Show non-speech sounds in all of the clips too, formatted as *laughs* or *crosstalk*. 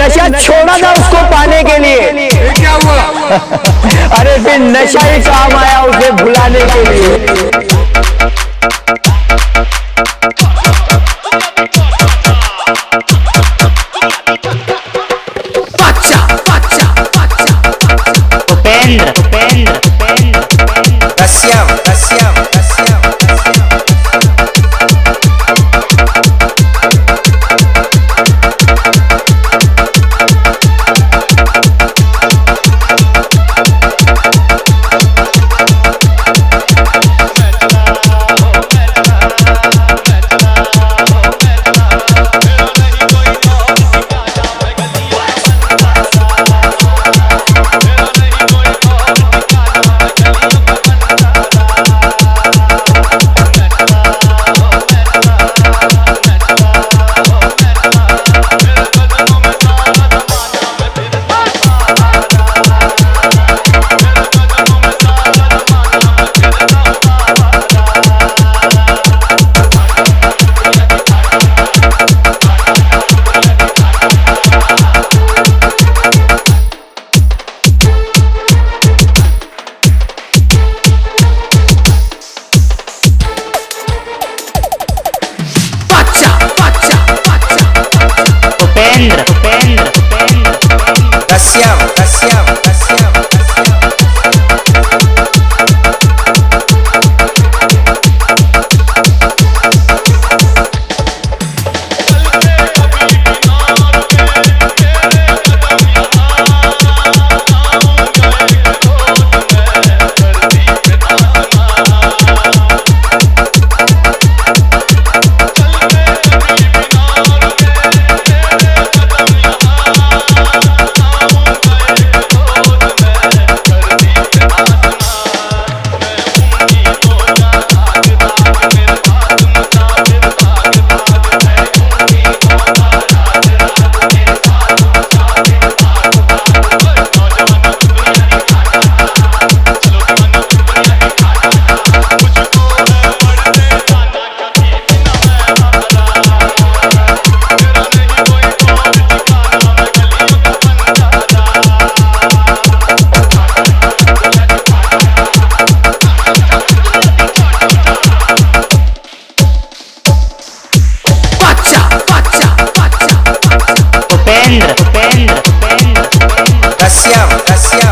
नशा छोड़ा था उसको पाने के लिए। क्या हुआ? *laughs* अरे फिर नशा ही काम आया उसे भुलाने के लिए। उपेंद्र। उपेंद्र उपेंद्र उपेंद्र उपेंद्र उपेंद्र उपेंद्र कश्यप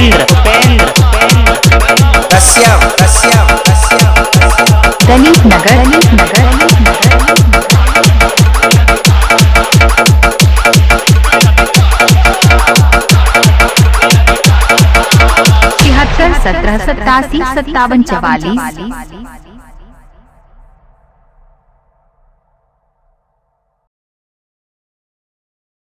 उपेंद्र कश्यप कश्यप दलित नगर दलित नगर नगर छिहत्तर सत्रह सत्तासी सत्तावन चवालीस।